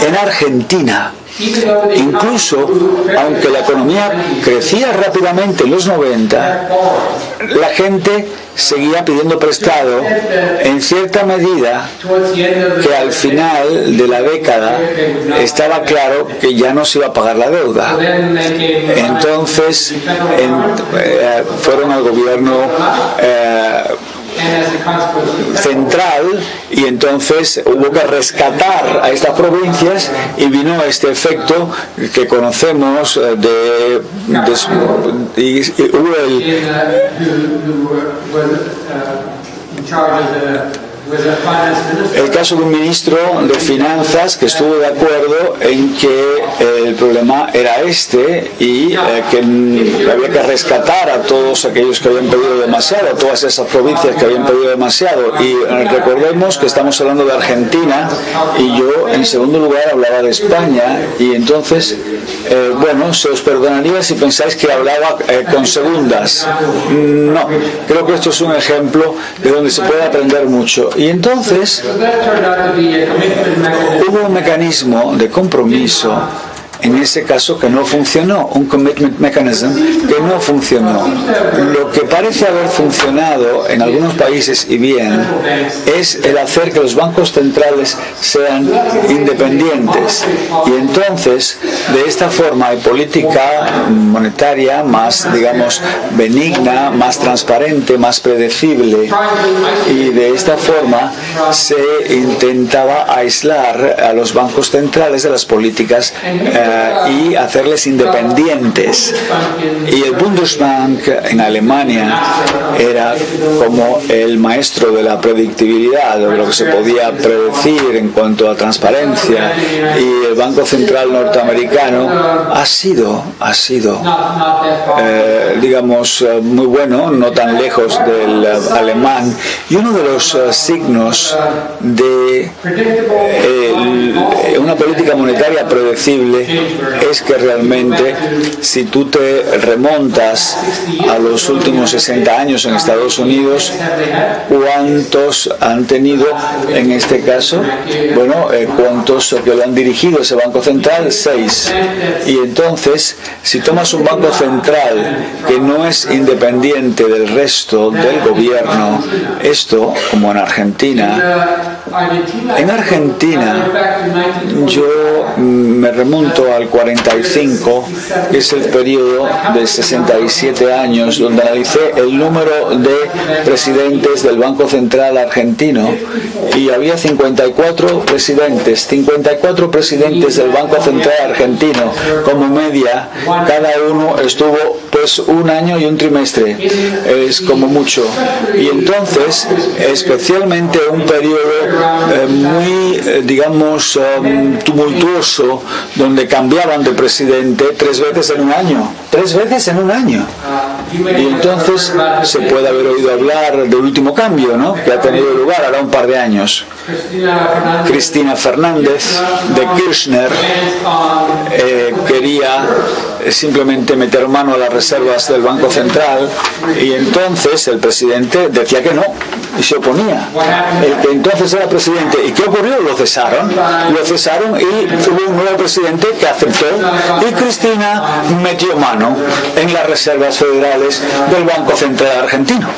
En Argentina, incluso aunque la economía crecía rápidamente en los 90, la gente seguía pidiendo prestado en cierta medida que al final de la década estaba claro que ya no se iba a pagar la deuda. Entonces eh, fueron al gobierno eh, central y entonces hubo que rescatar a estas provincias y vino este efecto que conocemos eh, de, de y, y hubo el el caso de un ministro de finanzas que estuvo de acuerdo en que el problema era este y eh, que había que rescatar a todos aquellos que habían pedido demasiado, a todas esas provincias que habían pedido demasiado. Y eh, recordemos que estamos hablando de Argentina y yo en segundo lugar hablaba de España y entonces, eh, bueno, se os perdonaría si pensáis que hablaba con segundas. No, creo que esto es un ejemplo de donde se puede aprender mucho. Entonces hubo un mecanismo de compromiso en ese caso que no funcionó, un commitment mechanism que no funcionó. Lo que parece haber funcionado en algunos países y bien es el hacer que los bancos centrales sean independientes y entonces de esta forma hay política monetaria más, digamos, benigna, más transparente, más predecible y de esta forma se intentaba aislar a los bancos centrales de las políticas eh, y hacerles independientes. Y el Bundesbank en Alemania era como el maestro de la predictibilidad, de lo que se podía predecir en cuanto a transparencia. Y el Banco Central norteamericano ha sido, ha sido, eh, digamos, muy bueno, no tan lejos del alemán. Y uno de los eh, signos de eh, una política monetaria predecible es que realmente si tú te remontas a los últimos 60 años en Estados Unidos, ¿cuántos han tenido en este caso? Bueno, eh, ¿cuántos que lo han dirigido ese Banco Central? Seis. Y entonces, si tomas un Banco Central que no es independiente del resto del gobierno, esto, como en Argentina, en Argentina yo me remonto al 45, que es el periodo de 67 años, donde analicé el número de presidentes del Banco Central argentino y había 54 presidentes, 54 presidentes del Banco Central argentino, como media, cada uno estuvo pues un año y un trimestre, es como mucho. Y entonces, especialmente un periodo eh, muy, eh, digamos, um, tumultuoso, donde cambiaban de presidente tres veces en un año, tres veces en un año. Y entonces se puede haber oído hablar del último cambio, ¿no? Que ha tenido lugar ahora un par de años. Cristina Fernández de Kirchner eh, quería simplemente meter mano a las reservas del Banco Central y entonces el presidente decía que no y se oponía. El que entonces era presidente. ¿Y qué ocurrió? Lo cesaron. Lo cesaron y hubo un nuevo presidente que aceptó y Cristina metió mano en las reservas federales del Banco Central Argentino.